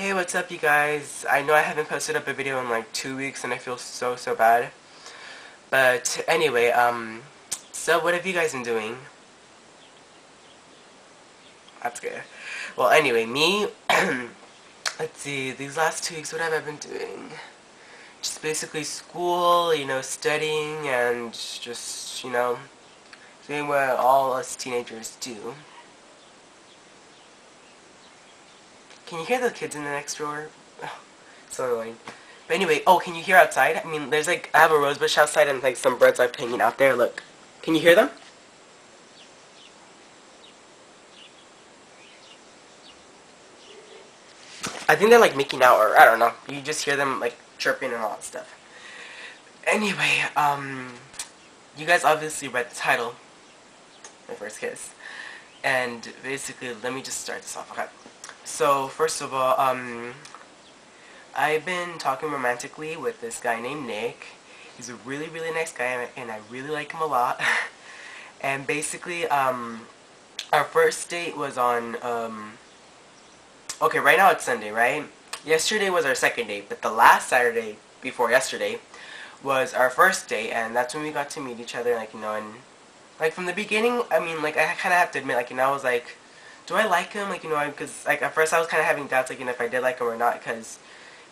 Hey, what's up you guys? I know I haven't posted up a video in like two weeks and I feel so, so bad. But anyway, um, so what have you guys been doing? That's good. Well, anyway, me, let's see, these last two weeks, what have I been doing? Just basically school, you know, studying, and just, you know, doing what all us teenagers do. Can you hear the kids in the next door? so annoying. But anyway, oh, can you hear outside? I mean, there's like, I have a rose bush outside and like some birds like hanging out there. Look. Can you hear them? I think they're like making out or I don't know. You just hear them like chirping and all that stuff. Anyway, um, you guys obviously read the title, My First Kiss. And basically, let me just start this off, okay? So, first of all, um, I've been talking romantically with this guy named Nick. He's a really, really nice guy, and I really like him a lot. and basically, um, our first date was on, um, okay, right now it's Sunday, right? Yesterday was our second date, but the last Saturday before yesterday was our first date, and that's when we got to meet each other, like, you know, and, like, from the beginning, I mean, like, I kind of have to admit, like, you know, I was like, do I like him? Like, you know, because, like, at first I was kind of having doubts, like, you know, if I did like him or not, because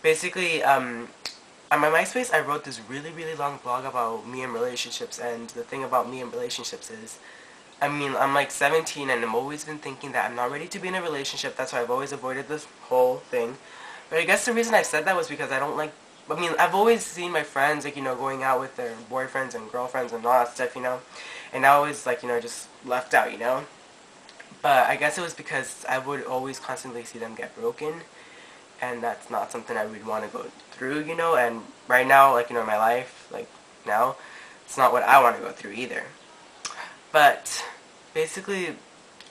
basically, um, on my MySpace, I wrote this really, really long blog about me and relationships, and the thing about me and relationships is, I mean, I'm like 17, and I've always been thinking that I'm not ready to be in a relationship, that's why I've always avoided this whole thing, but I guess the reason I said that was because I don't like, I mean, I've always seen my friends, like, you know, going out with their boyfriends and girlfriends and all that stuff, you know, and I always, like, you know, just left out, you know, but I guess it was because I would always constantly see them get broken. And that's not something I would want to go through, you know. And right now, like, you know, in my life, like, now, it's not what I want to go through either. But, basically,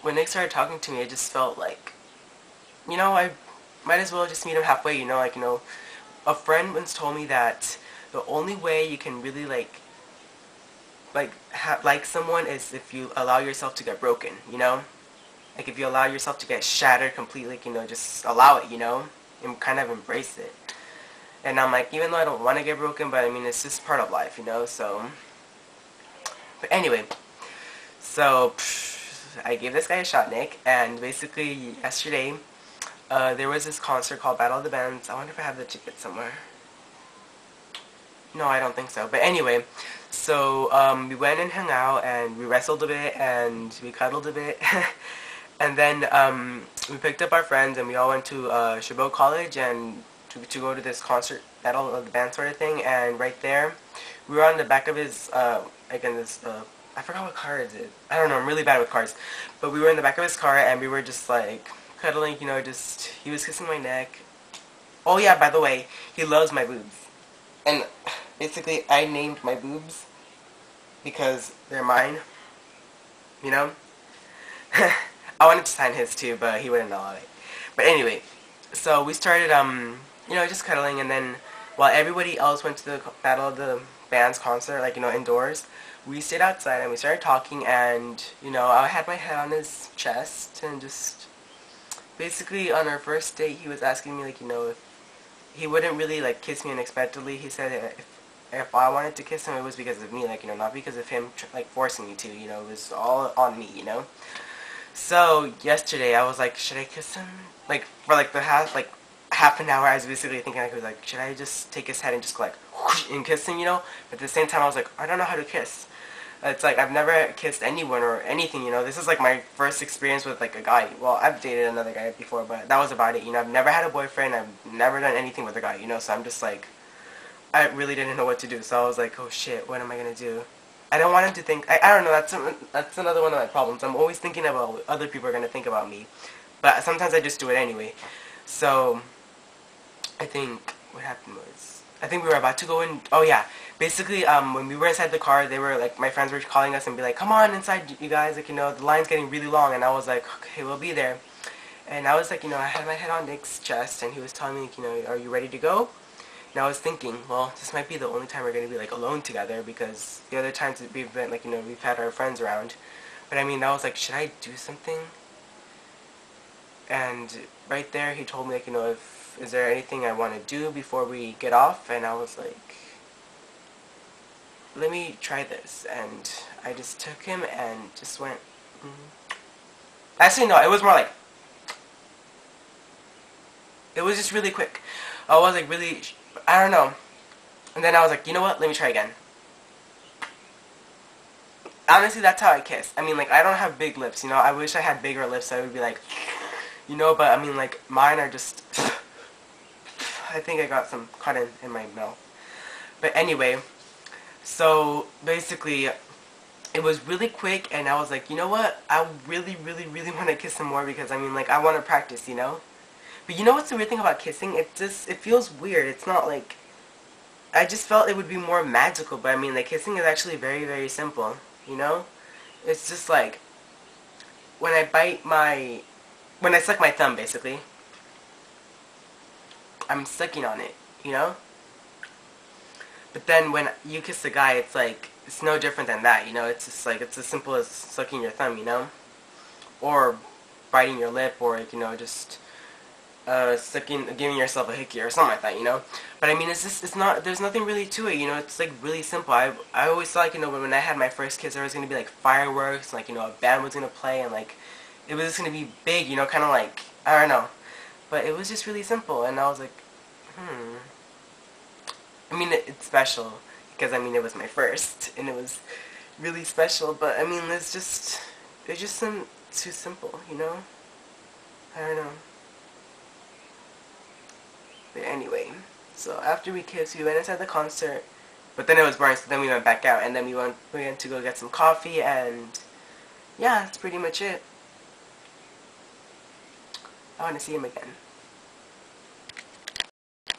when Nick started talking to me, it just felt like, you know, I might as well just meet him halfway, you know, like, you know, a friend once told me that the only way you can really, like, like, have like someone is if you allow yourself to get broken, you know? Like if you allow yourself to get shattered completely, you know, just allow it, you know, and kind of embrace it. And I'm like, even though I don't want to get broken, but I mean, it's just part of life, you know, so. But anyway, so I gave this guy a shot, Nick, and basically yesterday, uh, there was this concert called Battle of the Bands. I wonder if I have the ticket somewhere. No, I don't think so. But anyway, so um, we went and hung out, and we wrestled a bit, and we cuddled a bit. And then um, we picked up our friends and we all went to uh, Chabot College and to, to go to this concert battle of the band sort of thing. And right there, we were on the back of his, uh, again, this, uh, I forgot what car is it. I don't know, I'm really bad with cars. But we were in the back of his car and we were just like cuddling, you know, just, he was kissing my neck. Oh yeah, by the way, he loves my boobs. And basically, I named my boobs because they're mine. You know? I wanted to sign his too, but he wouldn't allow it. But anyway, so we started, um, you know, just cuddling, and then while everybody else went to the Battle of the Bands concert, like, you know, indoors, we stayed outside and we started talking, and, you know, I had my head on his chest, and just, basically, on our first date, he was asking me, like, you know, if he wouldn't really, like, kiss me unexpectedly. He said if, if I wanted to kiss him, it was because of me, like, you know, not because of him, like, forcing me to, you know, it was all on me, you know? So yesterday I was like, should I kiss him? Like for like the half like half an hour I was basically thinking like, was like, should I just take his head and just go, like whoosh, and kiss him, you know? But at the same time I was like, I don't know how to kiss. It's like I've never kissed anyone or anything, you know. This is like my first experience with like a guy. Well, I've dated another guy before, but that was about it. You know, I've never had a boyfriend. I've never done anything with a guy, you know. So I'm just like, I really didn't know what to do. So I was like, oh shit, what am I gonna do? I don't want him to think. I, I don't know. That's that's another one of my problems. I'm always thinking about what other people are gonna think about me, but sometimes I just do it anyway. So I think what happened was I think we were about to go in. Oh yeah, basically um, when we were inside the car, they were like my friends were calling us and be like, "Come on inside, you guys! Like you know the line's getting really long." And I was like, "Okay, we'll be there." And I was like, you know, I had my head on Nick's chest, and he was telling me, like, you know, "Are you ready to go?" And I was thinking, well, this might be the only time we're going to be, like, alone together because the other times we've been, like, you know, we've had our friends around. But, I mean, I was like, should I do something? And right there, he told me, like, you know, if is there anything I want to do before we get off? And I was like, let me try this. And I just took him and just went, mm. actually no, it was more like, it was just really quick. I was like really, I don't know. And then I was like, you know what, let me try again. Honestly, that's how I kiss. I mean, like, I don't have big lips, you know. I wish I had bigger lips so I would be like, you know, but I mean, like, mine are just, I think I got some cotton in my mouth. But anyway, so basically, it was really quick, and I was like, you know what? I really, really, really want to kiss him more because, I mean, like, I want to practice, you know? But you know what's the weird thing about kissing? It just, it feels weird. It's not like, I just felt it would be more magical, but I mean, like, kissing is actually very, very simple you know? It's just like, when I bite my, when I suck my thumb, basically, I'm sucking on it, you know? But then when you kiss a guy, it's like, it's no different than that, you know? It's just like, it's as simple as sucking your thumb, you know? Or biting your lip, or, you know, just uh, sticking, giving yourself a hickey or something like that, you know. But I mean, it's just, it's not, there's nothing really to it, you know. It's like really simple. I, I always thought, like, you know, when I had my first kiss, there was gonna be like fireworks, like you know, a band was gonna play, and like, it was just gonna be big, you know, kind of like, I don't know. But it was just really simple, and I was like, hmm. I mean, it, it's special because I mean, it was my first, and it was really special. But I mean, it's just, it's just some too simple, you know. I don't know. But anyway, so after we kissed, we went inside the concert. But then it was boring, so then we went back out, and then we went we went to go get some coffee, and yeah, that's pretty much it. I want to see him again.